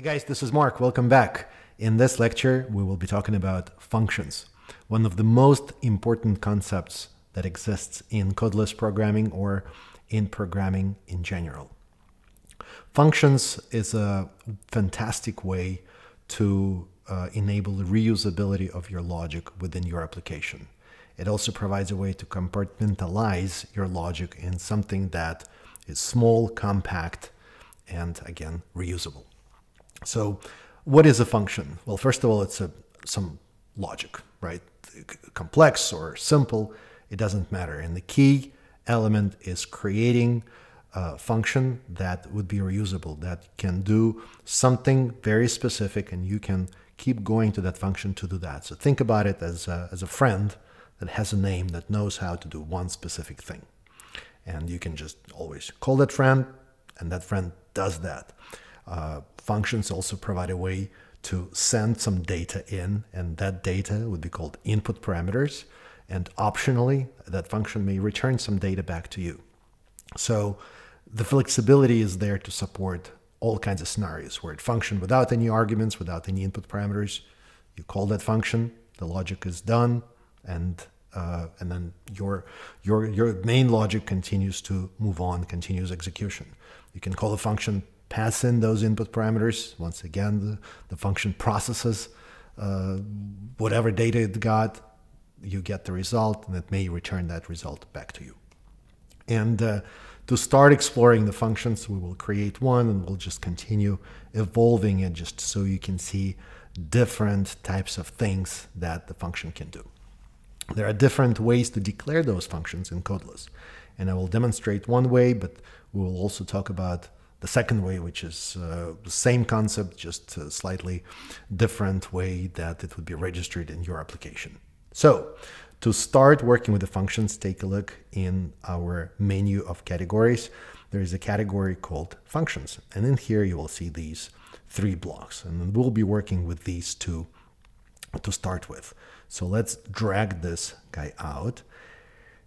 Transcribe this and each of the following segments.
Hey guys, this is Mark. Welcome back. In this lecture, we will be talking about functions, one of the most important concepts that exists in codeless programming or in programming in general. Functions is a fantastic way to uh, enable the reusability of your logic within your application. It also provides a way to compartmentalize your logic in something that is small, compact, and again, reusable. So what is a function? Well, first of all, it's a, some logic, right? Complex or simple, it doesn't matter. And the key element is creating a function that would be reusable, that can do something very specific, and you can keep going to that function to do that. So think about it as a, as a friend that has a name that knows how to do one specific thing. And you can just always call that friend, and that friend does that. Uh, functions also provide a way to send some data in, and that data would be called input parameters. And optionally, that function may return some data back to you. So the flexibility is there to support all kinds of scenarios where it functions without any arguments, without any input parameters. You call that function, the logic is done, and uh, and then your your your main logic continues to move on, continues execution. You can call a function, pass in those input parameters. Once again, the, the function processes uh, whatever data it got, you get the result, and it may return that result back to you. And uh, to start exploring the functions, we will create one and we'll just continue evolving it just so you can see different types of things that the function can do. There are different ways to declare those functions in Codeless. And I will demonstrate one way, but we will also talk about the second way, which is uh, the same concept, just a slightly different way that it would be registered in your application. So to start working with the functions, take a look in our menu of categories. There is a category called functions. And in here, you will see these three blocks. And we'll be working with these two to start with. So let's drag this guy out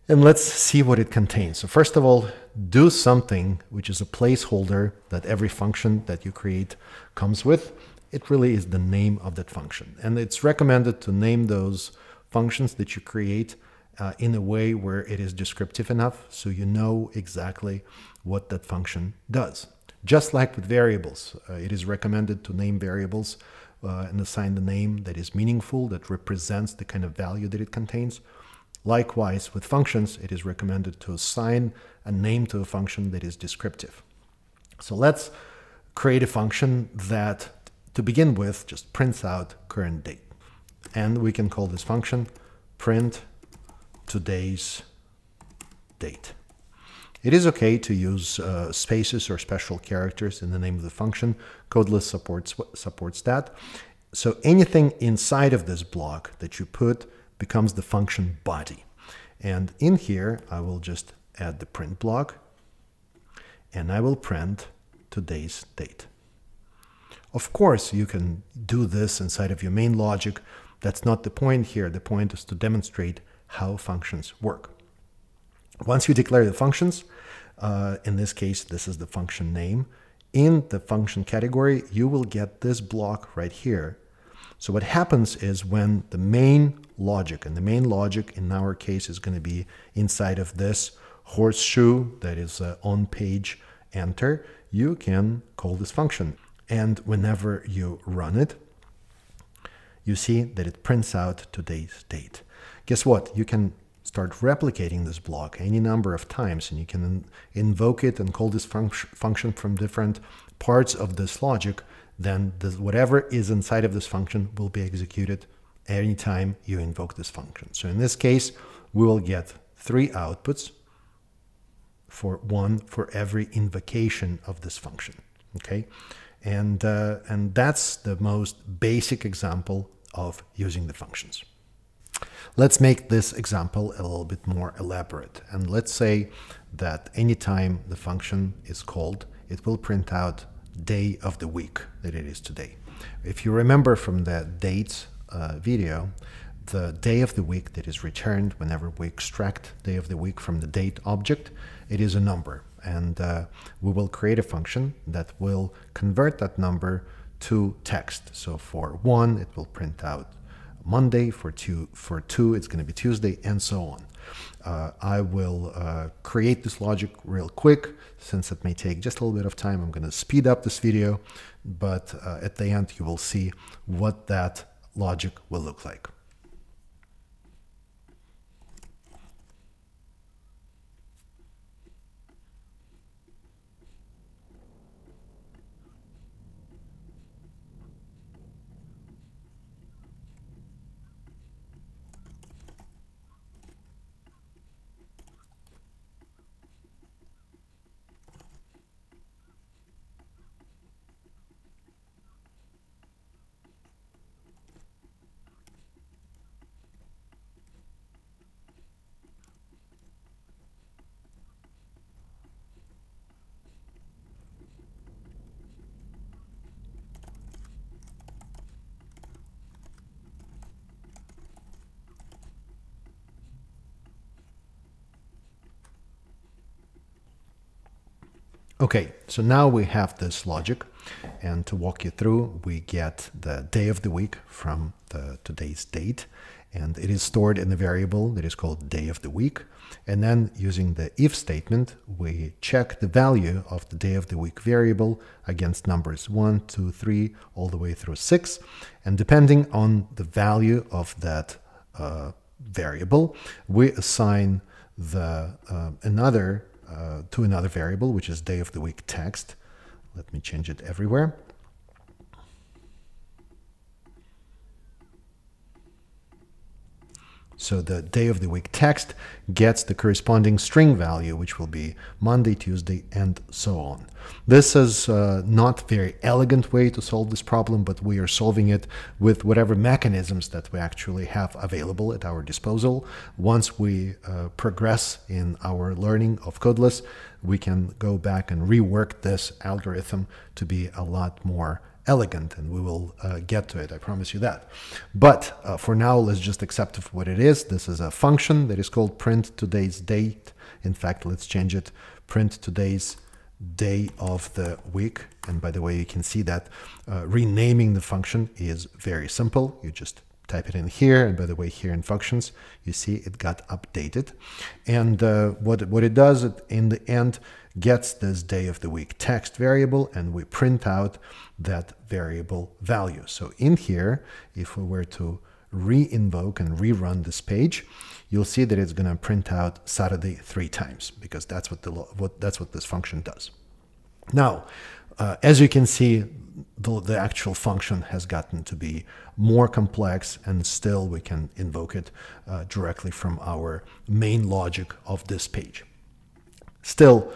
and let's see what it contains. So first of all, do something which is a placeholder that every function that you create comes with. It really is the name of that function. And it's recommended to name those functions that you create uh, in a way where it is descriptive enough so you know exactly what that function does. Just like with variables, uh, it is recommended to name variables uh, and assign the name that is meaningful, that represents the kind of value that it contains. Likewise, with functions, it is recommended to assign a name to a function that is descriptive. So let's create a function that, to begin with, just prints out current date. And we can call this function print today's date. It is okay to use uh, spaces or special characters in the name of the function. Codeless supports, supports that. So anything inside of this block that you put becomes the function body. And in here, I will just add the print block and I will print today's date. Of course, you can do this inside of your main logic. That's not the point here. The point is to demonstrate how functions work. Once you declare the functions, uh, in this case, this is the function name, in the function category, you will get this block right here. So what happens is when the main logic, and the main logic in our case is going to be inside of this horseshoe that is uh, on page enter, you can call this function. And whenever you run it, you see that it prints out today's date. Guess what? You can start replicating this block any number of times and you can invoke it and call this function from different parts of this logic then this, whatever is inside of this function will be executed anytime you invoke this function. So in this case, we will get three outputs for one for every invocation of this function. Okay, and uh, and that's the most basic example of using the functions. Let's make this example a little bit more elaborate. And let's say that anytime the function is called, it will print out day of the week that it is today. If you remember from the dates uh, video, the day of the week that is returned whenever we extract day of the week from the date object, it is a number. And uh, we will create a function that will convert that number to text. So for one, it will print out Monday. For two, for two, it's going to be Tuesday, and so on. Uh, I will uh, create this logic real quick since it may take just a little bit of time. I'm going to speed up this video, but uh, at the end you will see what that logic will look like. Okay, so now we have this logic, and to walk you through, we get the day of the week from the today's date, and it is stored in a variable that is called day of the week. And then using the if statement, we check the value of the day of the week variable against numbers 1, 2, 3, all the way through 6. And depending on the value of that uh, variable, we assign the uh, another uh, to another variable, which is day of the week text. Let me change it everywhere. So the day of the week text gets the corresponding string value, which will be Monday, Tuesday, and so on. This is uh, not very elegant way to solve this problem, but we are solving it with whatever mechanisms that we actually have available at our disposal. Once we uh, progress in our learning of Codeless, we can go back and rework this algorithm to be a lot more elegant and we will uh, get to it i promise you that. But uh, for now let's just accept what it is. This is a function that is called print today's date. In fact let's change it. Print today's day of the week. And by the way you can see that uh, renaming the function is very simple. You just type it in here and by the way here in functions you see it got updated and uh, what, what it does it, in the end gets this day of the week text variable and we print out that variable value. So in here, if we were to re-invoke and rerun this page, you'll see that it's going to print out Saturday three times because that's what the what that's what this function does. Now, uh, as you can see, the, the actual function has gotten to be more complex and still we can invoke it uh, directly from our main logic of this page. Still,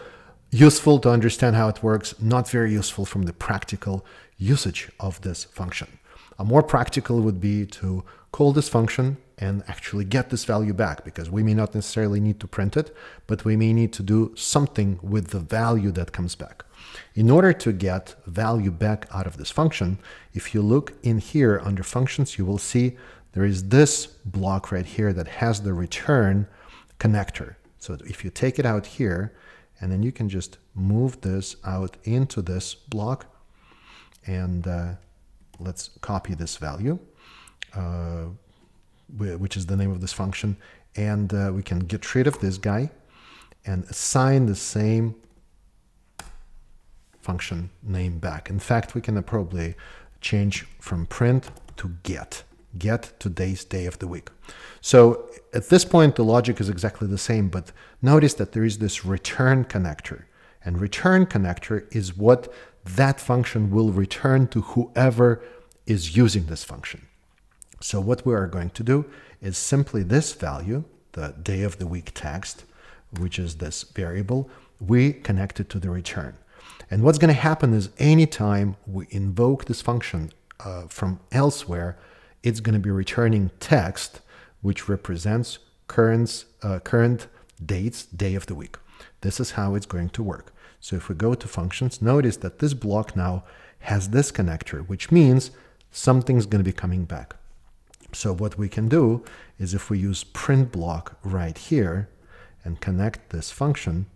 useful to understand how it works, not very useful from the practical usage of this function. A more practical would be to call this function and actually get this value back because we may not necessarily need to print it, but we may need to do something with the value that comes back. In order to get value back out of this function, if you look in here under functions, you will see there is this block right here that has the return connector. So if you take it out here, and then you can just move this out into this block and uh, let's copy this value uh, which is the name of this function and uh, we can get rid of this guy and assign the same function name back in fact we can probably change from print to get get today's day of the week. So at this point, the logic is exactly the same, but notice that there is this return connector. And return connector is what that function will return to whoever is using this function. So what we are going to do is simply this value, the day of the week text, which is this variable, we connect it to the return. And what's going to happen is anytime we invoke this function uh, from elsewhere, it's going to be returning text which represents current, uh, current dates, day of the week. This is how it's going to work. So if we go to functions, notice that this block now has this connector, which means something's going to be coming back. So what we can do is if we use print block right here and connect this function,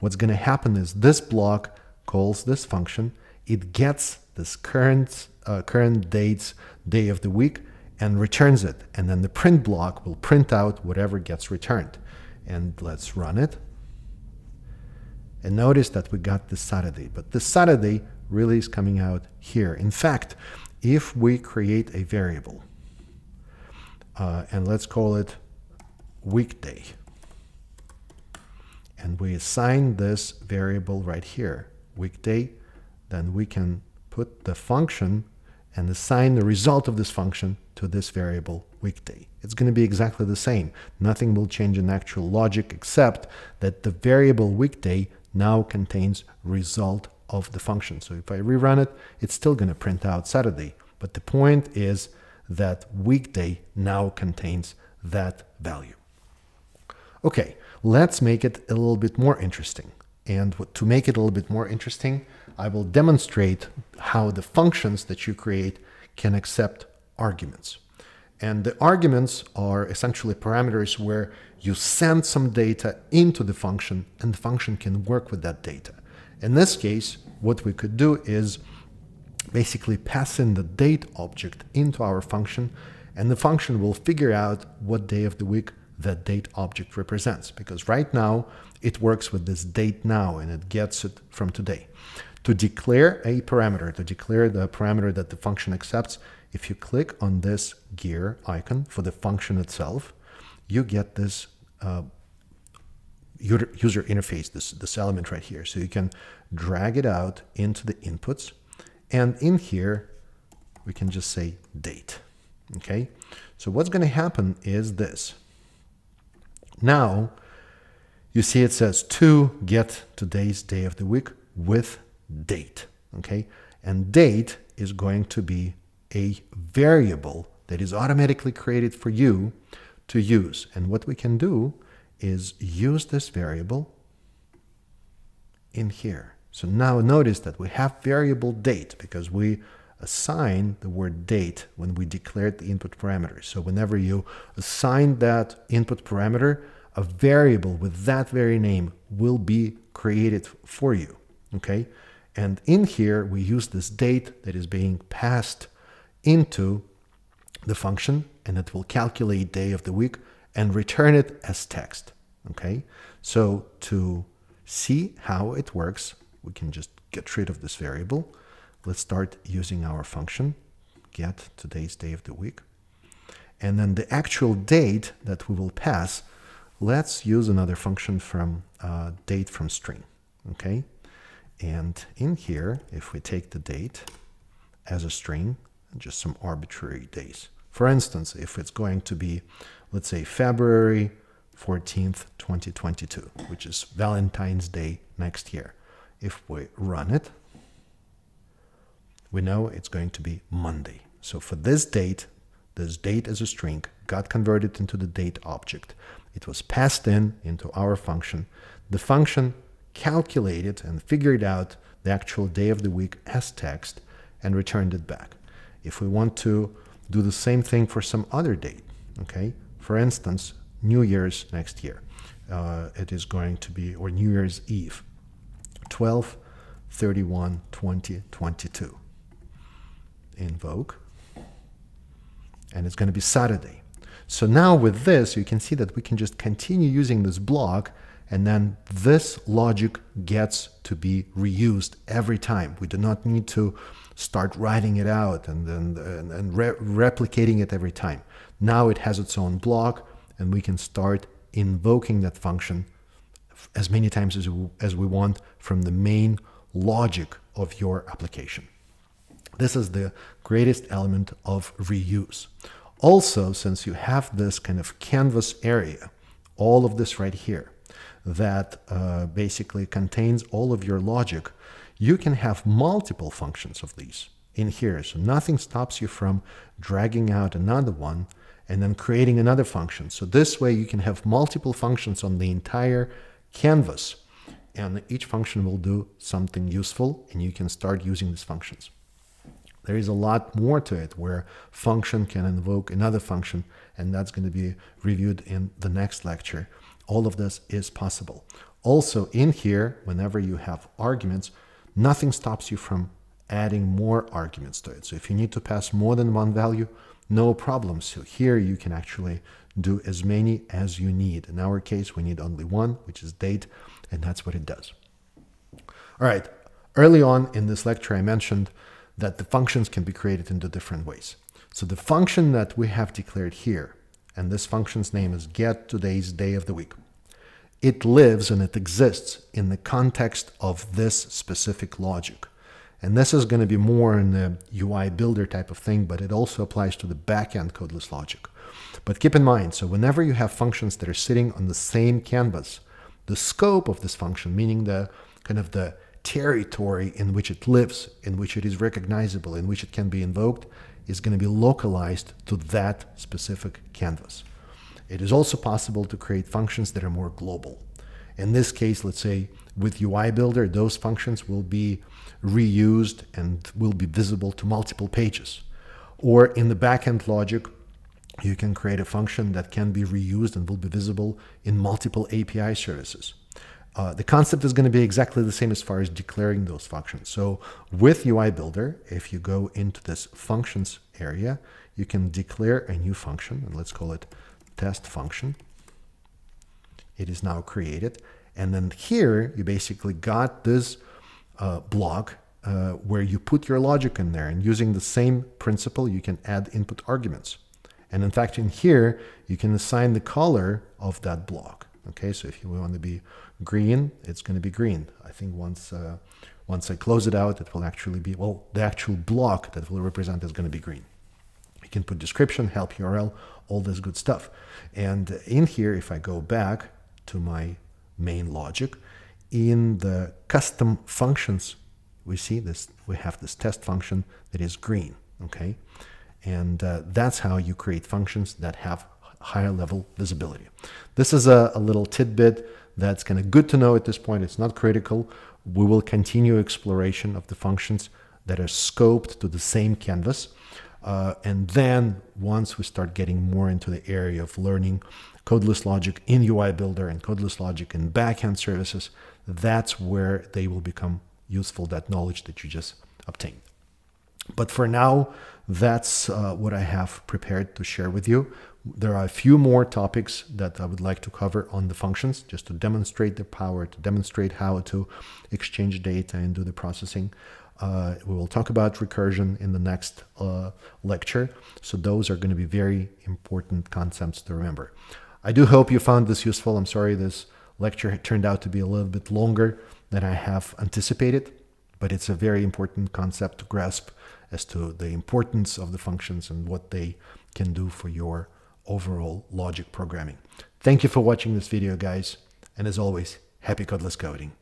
what's going to happen is this block calls this function, it gets this current uh, current dates, day of the week, and returns it. And then the print block will print out whatever gets returned. And let's run it. And notice that we got this Saturday, but this Saturday really is coming out here. In fact, if we create a variable, uh, and let's call it weekday, and we assign this variable right here, weekday, then we can put the function and assign the result of this function to this variable weekday. It's going to be exactly the same. Nothing will change in actual logic except that the variable weekday now contains result of the function. So if I rerun it, it's still going to print out Saturday. But the point is that weekday now contains that value. Okay, let's make it a little bit more interesting. And to make it a little bit more interesting, I will demonstrate how the functions that you create can accept arguments. And the arguments are essentially parameters where you send some data into the function and the function can work with that data. In this case, what we could do is basically pass in the date object into our function and the function will figure out what day of the week that date object represents because right now it works with this date now and it gets it from today. To declare a parameter, to declare the parameter that the function accepts, if you click on this gear icon for the function itself, you get this uh, user interface, this, this element right here. So you can drag it out into the inputs. And in here, we can just say date. Okay. So what's going to happen is this. Now, you see it says to get today's day of the week with date. Okay. And date is going to be a variable that is automatically created for you to use. And what we can do is use this variable in here. So now notice that we have variable date because we assign the word date when we declared the input parameter. So whenever you assign that input parameter, a variable with that very name will be created for you. Okay. And in here, we use this date that is being passed into the function and it will calculate day of the week and return it as text. Okay, so to see how it works, we can just get rid of this variable. Let's start using our function, get today's day of the week. And then the actual date that we will pass, let's use another function from uh, date from string. Okay, and in here, if we take the date as a string, just some arbitrary days. For instance, if it's going to be, let's say, February 14th, 2022, which is Valentine's Day next year. If we run it, we know it's going to be Monday. So for this date, this date as a string got converted into the date object. It was passed in into our function. The function calculated and figured out the actual day of the week as text and returned it back if we want to do the same thing for some other date, okay? For instance, New Year's next year. Uh, it is going to be, or New Year's Eve, 12, 31, 20, 22. Invoke. And it's going to be Saturday. So now with this, you can see that we can just continue using this block and then this logic gets to be reused every time. We do not need to start writing it out and then and, and re replicating it every time. Now it has its own block and we can start invoking that function as many times as we, as we want from the main logic of your application. This is the greatest element of reuse. Also, since you have this kind of canvas area, all of this right here, that uh, basically contains all of your logic, you can have multiple functions of these in here. So nothing stops you from dragging out another one and then creating another function. So this way you can have multiple functions on the entire canvas and each function will do something useful and you can start using these functions. There is a lot more to it where function can invoke another function and that's going to be reviewed in the next lecture all of this is possible. Also in here, whenever you have arguments, nothing stops you from adding more arguments to it. So if you need to pass more than one value, no problem. So here you can actually do as many as you need. In our case, we need only one, which is date, and that's what it does. All right, early on in this lecture, I mentioned that the functions can be created in into different ways. So the function that we have declared here, and this function's name is get today's day of the week. It lives and it exists in the context of this specific logic. And this is going to be more in the UI builder type of thing, but it also applies to the backend codeless logic. But keep in mind, so whenever you have functions that are sitting on the same canvas, the scope of this function, meaning the kind of the territory in which it lives, in which it is recognizable, in which it can be invoked, is going to be localized to that specific canvas. It is also possible to create functions that are more global. In this case, let's say with UI Builder, those functions will be reused and will be visible to multiple pages. Or in the backend logic, you can create a function that can be reused and will be visible in multiple API services. Uh, the concept is going to be exactly the same as far as declaring those functions. So with UI Builder, if you go into this functions area, you can declare a new function, and let's call it test function. It is now created. And then here, you basically got this uh, block uh, where you put your logic in there. And using the same principle, you can add input arguments. And in fact, in here, you can assign the color of that block. Okay, so if you want to be green, it's going to be green. I think once uh, once I close it out, it will actually be, well, the actual block that will represent is going to be green. You can put description, help URL, all this good stuff. And in here, if I go back to my main logic, in the custom functions, we see this, we have this test function that is green, okay? And uh, that's how you create functions that have higher level visibility. This is a, a little tidbit that's kind of good to know at this point. It's not critical. We will continue exploration of the functions that are scoped to the same canvas. Uh, and then once we start getting more into the area of learning codeless logic in UI Builder and codeless logic in backend services, that's where they will become useful, that knowledge that you just obtained. But for now, that's uh, what I have prepared to share with you. There are a few more topics that I would like to cover on the functions, just to demonstrate their power, to demonstrate how to exchange data and do the processing. Uh, we will talk about recursion in the next uh, lecture. So those are going to be very important concepts to remember. I do hope you found this useful. I'm sorry this lecture turned out to be a little bit longer than I have anticipated, but it's a very important concept to grasp as to the importance of the functions and what they can do for your overall logic programming. Thank you for watching this video, guys. And as always, happy codeless coding.